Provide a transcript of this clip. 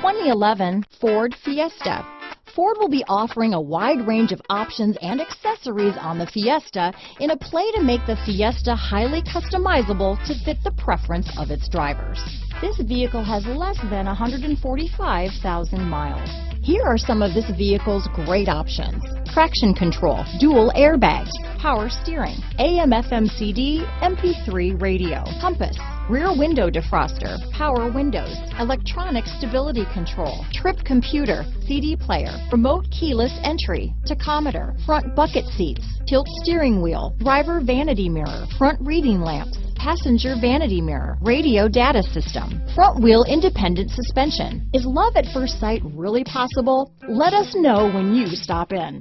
2011 Ford Fiesta. Ford will be offering a wide range of options and accessories on the Fiesta in a play to make the Fiesta highly customizable to fit the preference of its drivers. This vehicle has less than 145,000 miles. Here are some of this vehicle's great options. Traction control, dual airbags, power steering, AM FM CD, MP3 radio, compass, rear window defroster, power windows, electronic stability control, trip computer, CD player, remote keyless entry, tachometer, front bucket seats, tilt steering wheel, driver vanity mirror, front reading lamps, passenger vanity mirror, radio data system, front wheel independent suspension. Is love at first sight really possible? Let us know when you stop in.